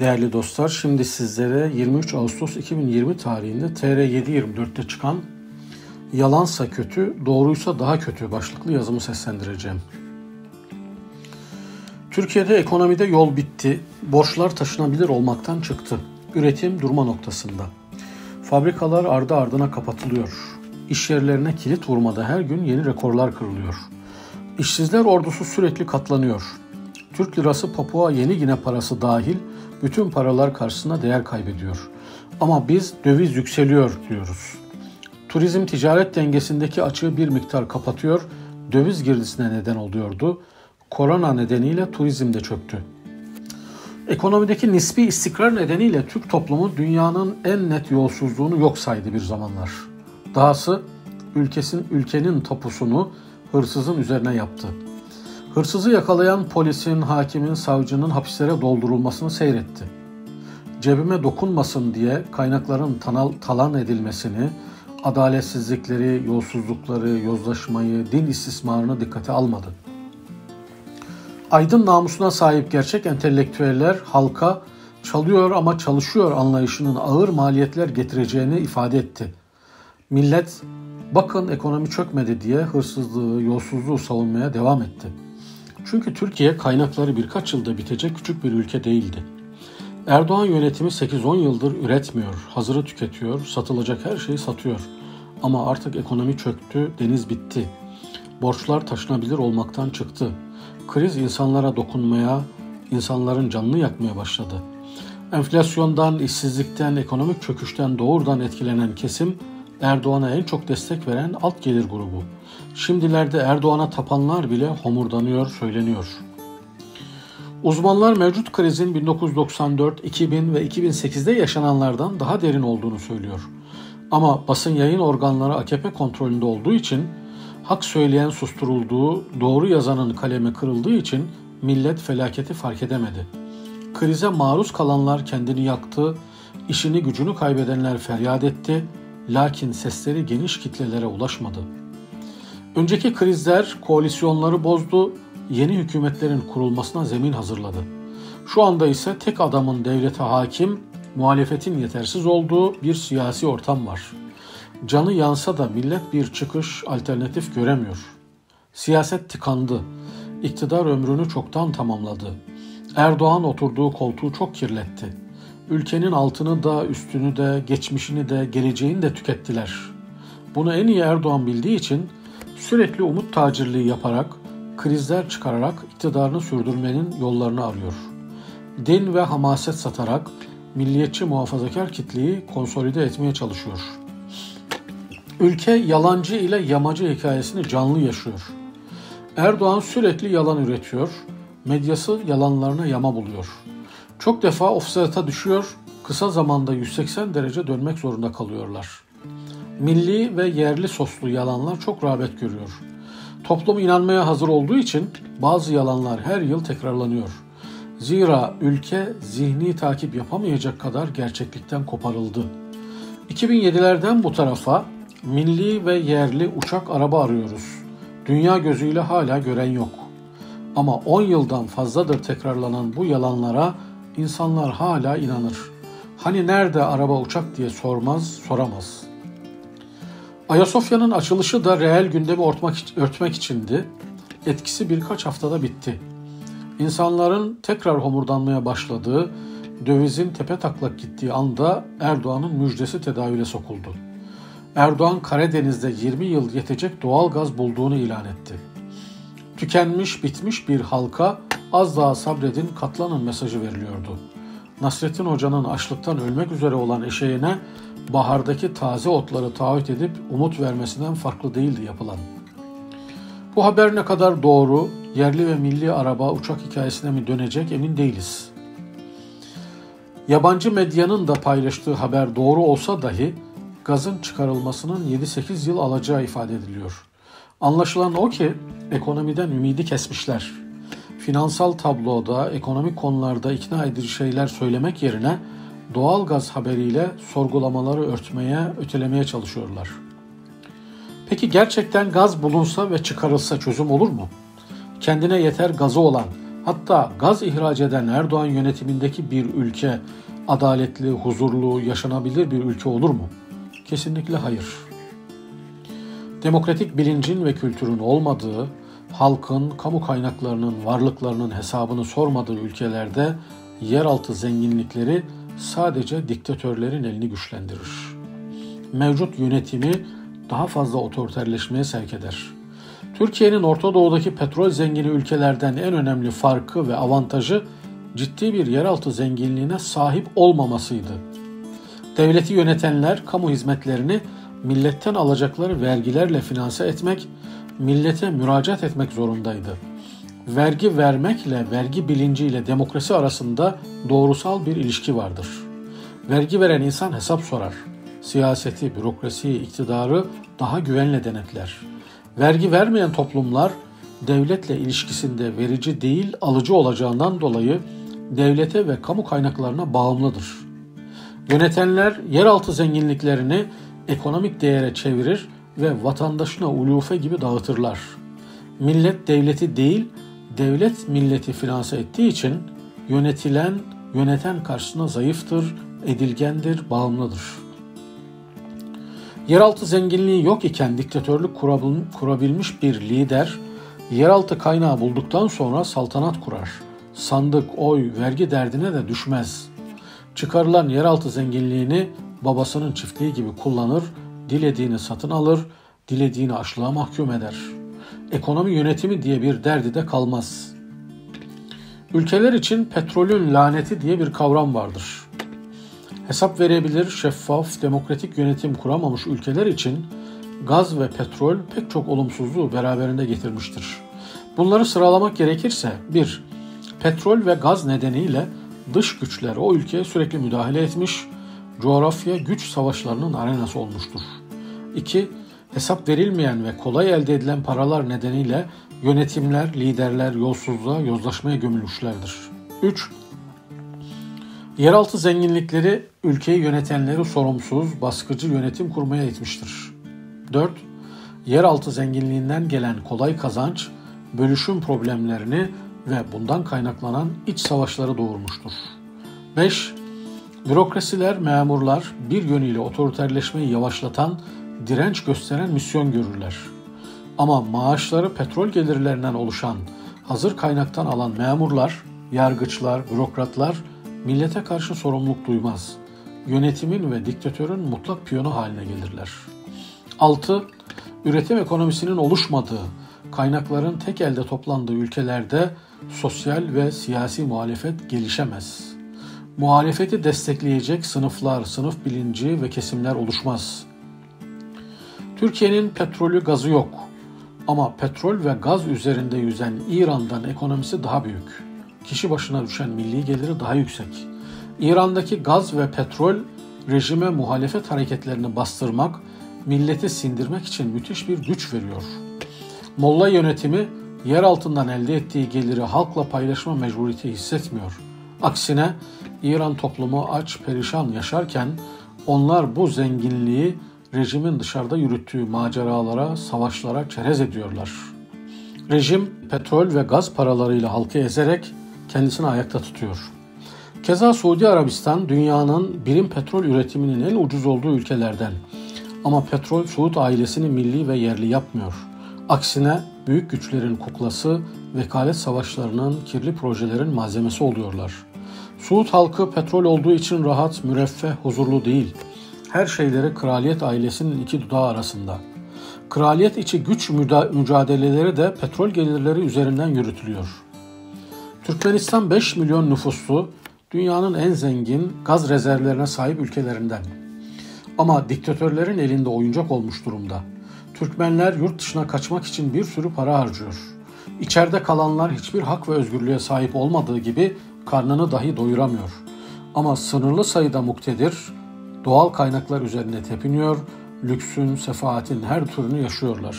Değerli dostlar, şimdi sizlere 23 Ağustos 2020 tarihinde TR724'te çıkan Yalansa kötü, doğruysa daha kötü başlıklı yazımı seslendireceğim. Türkiye'de ekonomide yol bitti, borçlar taşınabilir olmaktan çıktı. Üretim durma noktasında. Fabrikalar ardı ardına kapatılıyor. İş yerlerine kilit vurmada her gün yeni rekorlar kırılıyor. İşsizler ordusu sürekli katlanıyor. Türk lirası Papua Yeni Gine parası dahil bütün paralar karşısında değer kaybediyor. Ama biz döviz yükseliyor diyoruz. Turizm ticaret dengesindeki açığı bir miktar kapatıyor, döviz girdisine neden oluyordu. Korona nedeniyle turizm de çöktü. Ekonomideki nispi istikrar nedeniyle Türk toplumu dünyanın en net yolsuzluğunu yok saydı bir zamanlar. Dahası ülkesin ülkenin tapusunu hırsızın üzerine yaptı. Hırsızı yakalayan polisin, hakimin, savcının hapislere doldurulmasını seyretti. Cebime dokunmasın diye kaynakların tanal, talan edilmesini, adaletsizlikleri, yolsuzlukları, yozlaşmayı, din istismarını dikkate almadı. Aydın namusuna sahip gerçek entelektüeller halka çalıyor ama çalışıyor anlayışının ağır maliyetler getireceğini ifade etti. Millet bakın ekonomi çökmedi diye hırsızlığı, yolsuzluğu savunmaya devam etti.'' Çünkü Türkiye kaynakları birkaç yılda bitecek küçük bir ülke değildi. Erdoğan yönetimi 8-10 yıldır üretmiyor, hazırı tüketiyor, satılacak her şeyi satıyor. Ama artık ekonomi çöktü, deniz bitti. Borçlar taşınabilir olmaktan çıktı. Kriz insanlara dokunmaya, insanların canını yakmaya başladı. Enflasyondan, işsizlikten, ekonomik çöküşten doğrudan etkilenen kesim Erdoğan'a en çok destek veren alt gelir grubu. Şimdilerde Erdoğan'a tapanlar bile homurdanıyor, söyleniyor. Uzmanlar mevcut krizin 1994, 2000 ve 2008'de yaşananlardan daha derin olduğunu söylüyor. Ama basın yayın organları AKP kontrolünde olduğu için hak söyleyen susturulduğu, doğru yazanın kalemi kırıldığı için millet felaketi fark edemedi. Krize maruz kalanlar kendini yaktı, işini gücünü kaybedenler feryat etti, lakin sesleri geniş kitlelere ulaşmadı. Önceki krizler koalisyonları bozdu, yeni hükümetlerin kurulmasına zemin hazırladı. Şu anda ise tek adamın devlete hakim, muhalefetin yetersiz olduğu bir siyasi ortam var. Canı yansa da millet bir çıkış, alternatif göremiyor. Siyaset tıkandı. İktidar ömrünü çoktan tamamladı. Erdoğan oturduğu koltuğu çok kirletti. Ülkenin altını da, üstünü de, geçmişini de, geleceğini de tükettiler. Bunu en iyi Erdoğan bildiği için sürekli umut tacirliği yaparak, krizler çıkararak iktidarını sürdürmenin yollarını arıyor. Din ve hamaset satarak milliyetçi muhafazakar kitleyi konsolide etmeye çalışıyor. Ülke yalancı ile yamacı hikayesini canlı yaşıyor. Erdoğan sürekli yalan üretiyor, medyası yalanlarına yama buluyor. Çok defa offside'a düşüyor, kısa zamanda 180 derece dönmek zorunda kalıyorlar. Milli ve yerli soslu yalanlar çok rağbet görüyor. Toplum inanmaya hazır olduğu için bazı yalanlar her yıl tekrarlanıyor. Zira ülke zihni takip yapamayacak kadar gerçeklikten koparıldı. 2007'lerden bu tarafa milli ve yerli uçak araba arıyoruz. Dünya gözüyle hala gören yok. Ama 10 yıldan fazladır tekrarlanan bu yalanlara insanlar hala inanır. Hani nerede araba uçak diye sormaz, soramaz. Ayasofya'nın açılışı da reel gündemi örtmek, örtmek içindi. Etkisi birkaç haftada bitti. İnsanların tekrar homurdanmaya başladığı, dövizin tepe taklak gittiği anda Erdoğan'ın müjdesi tedavüle sokuldu. Erdoğan Karadeniz'de 20 yıl yetecek doğal gaz bulduğunu ilan etti. Tükenmiş, bitmiş bir halka az daha sabredin, katlanın mesajı veriliyordu. Nasrettin Hoca'nın açlıktan ölmek üzere olan eşeğine bahardaki taze otları taahhüt edip umut vermesinden farklı değildi yapılan. Bu haber ne kadar doğru, yerli ve milli araba uçak hikayesine mi dönecek emin değiliz. Yabancı medyanın da paylaştığı haber doğru olsa dahi gazın çıkarılmasının 7-8 yıl alacağı ifade ediliyor. Anlaşılan o ki ekonomiden ümidi kesmişler. Finansal tabloda, ekonomik konularda ikna edici şeyler söylemek yerine doğal gaz haberiyle sorgulamaları örtmeye, ötelemeye çalışıyorlar. Peki gerçekten gaz bulunsa ve çıkarılsa çözüm olur mu? Kendine yeter gazı olan, Hatta gaz ihraç eden Erdoğan yönetimindeki bir ülke adaletli, huzurlu, yaşanabilir bir ülke olur mu? Kesinlikle hayır. Demokratik bilincin ve kültürün olmadığı, halkın kamu kaynaklarının varlıklarının hesabını sormadığı ülkelerde yeraltı zenginlikleri sadece diktatörlerin elini güçlendirir. Mevcut yönetimi daha fazla otoriterleşmeye sevk eder. Türkiye'nin Orta Doğu'daki petrol zengini ülkelerden en önemli farkı ve avantajı ciddi bir yeraltı zenginliğine sahip olmamasıydı. Devleti yönetenler kamu hizmetlerini milletten alacakları vergilerle finanse etmek, millete müracaat etmek zorundaydı. Vergi vermekle vergi bilinciyle demokrasi arasında doğrusal bir ilişki vardır. Vergi veren insan hesap sorar. Siyaseti, bürokrasiyi, iktidarı daha güvenle denetler. Vergi vermeyen toplumlar devletle ilişkisinde verici değil alıcı olacağından dolayı devlete ve kamu kaynaklarına bağımlıdır. Yönetenler yeraltı zenginliklerini ekonomik değere çevirir ve vatandaşına ulufe gibi dağıtırlar. Millet devleti değil, devlet milleti finanse ettiği için yönetilen, yöneten karşısına zayıftır, edilgendir, bağımlıdır. Yeraltı zenginliği yok iken diktatörlük kurabilmiş bir lider, yeraltı kaynağı bulduktan sonra saltanat kurar. Sandık, oy, vergi derdine de düşmez. Çıkarılan yeraltı zenginliğini babasının çiftliği gibi kullanır, dilediğini satın alır, dilediğini açlığa mahkum eder. Ekonomi yönetimi diye bir derdi de kalmaz. Ülkeler için petrolün laneti diye bir kavram vardır. Hesap verebilir, şeffaf, demokratik yönetim kuramamış ülkeler için gaz ve petrol pek çok olumsuzluğu beraberinde getirmiştir. Bunları sıralamak gerekirse 1. Petrol ve gaz nedeniyle dış güçler o ülkeye sürekli müdahale etmiş, coğrafya güç savaşlarının arenası olmuştur. 2. Hesap verilmeyen ve kolay elde edilen paralar nedeniyle yönetimler, liderler yolsuzluğa, yozlaşmaya gömülmüşlerdir. 3. Yeraltı zenginlikleri ülkeyi yönetenleri sorumsuz, baskıcı yönetim kurmaya itmiştir. 4. Yeraltı zenginliğinden gelen kolay kazanç, bölüşüm problemlerini ve bundan kaynaklanan iç savaşları doğurmuştur. 5. Bürokrasiler, memurlar bir yönüyle otoriterleşmeyi yavaşlatan, direnç gösteren misyon görürler. Ama maaşları petrol gelirlerinden oluşan, hazır kaynaktan alan memurlar, yargıçlar, bürokratlar millete karşı sorumluluk duymaz. Yönetimin ve diktatörün mutlak piyonu haline gelirler. 6. Üretim ekonomisinin oluşmadığı, kaynakların tek elde toplandığı ülkelerde sosyal ve siyasi muhalefet gelişemez. Muhalefeti destekleyecek sınıflar, sınıf bilinci ve kesimler oluşmaz. Türkiye'nin petrolü gazı yok. Ama petrol ve gaz üzerinde yüzen İran'dan ekonomisi daha büyük. Kişi başına düşen milli geliri daha yüksek. İran'daki gaz ve petrol rejime muhalefet hareketlerini bastırmak, milleti sindirmek için müthiş bir güç veriyor. Molla yönetimi yer altından elde ettiği geliri halkla paylaşma mecburiyeti hissetmiyor. Aksine İran toplumu aç, perişan yaşarken onlar bu zenginliği rejimin dışarıda yürüttüğü maceralara, savaşlara çerez ediyorlar. Rejim petrol ve gaz paralarıyla halkı ezerek kendisini ayakta tutuyor. Keza Suudi Arabistan dünyanın birim petrol üretiminin en ucuz olduğu ülkelerden. Ama petrol Suud ailesini milli ve yerli yapmıyor. Aksine büyük güçlerin kuklası, vekalet savaşlarının, kirli projelerin malzemesi oluyorlar. Suud halkı petrol olduğu için rahat, müreffeh, huzurlu değil. Her şeyleri kraliyet ailesinin iki dudağı arasında. Kraliyet içi güç mücadeleleri de petrol gelirleri üzerinden yürütülüyor. Türkmenistan 5 milyon nüfuslu, dünyanın en zengin gaz rezervlerine sahip ülkelerinden. Ama diktatörlerin elinde oyuncak olmuş durumda. Türkmenler yurt dışına kaçmak için bir sürü para harcıyor. İçeride kalanlar hiçbir hak ve özgürlüğe sahip olmadığı gibi karnını dahi doyuramıyor. Ama sınırlı sayıda muktedir, doğal kaynaklar üzerine tepiniyor, lüksün, sefaatin her türünü yaşıyorlar.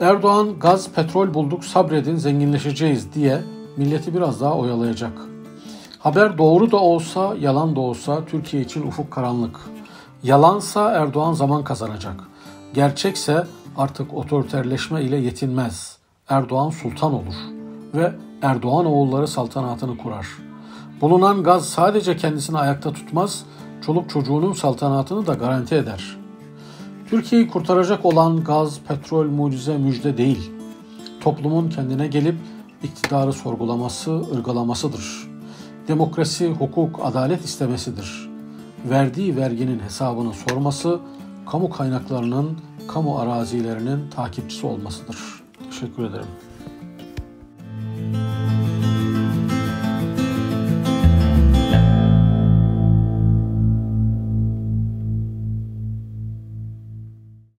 Erdoğan gaz, petrol bulduk sabredin zenginleşeceğiz diye milleti biraz daha oyalayacak. Haber doğru da olsa, yalan da olsa Türkiye için ufuk karanlık. Yalansa Erdoğan zaman kazanacak. Gerçekse artık otoriterleşme ile yetinmez. Erdoğan sultan olur ve Erdoğan oğulları saltanatını kurar. Bulunan gaz sadece kendisini ayakta tutmaz, çoluk çocuğunun saltanatını da garanti eder. Türkiye'yi kurtaracak olan gaz, petrol, mucize, müjde değil. Toplumun kendine gelip iktidarı sorgulaması, ırgalamasıdır. Demokrasi, hukuk, adalet istemesidir. Verdiği verginin hesabını sorması, kamu kaynaklarının, kamu arazilerinin takipçisi olmasıdır. Teşekkür ederim.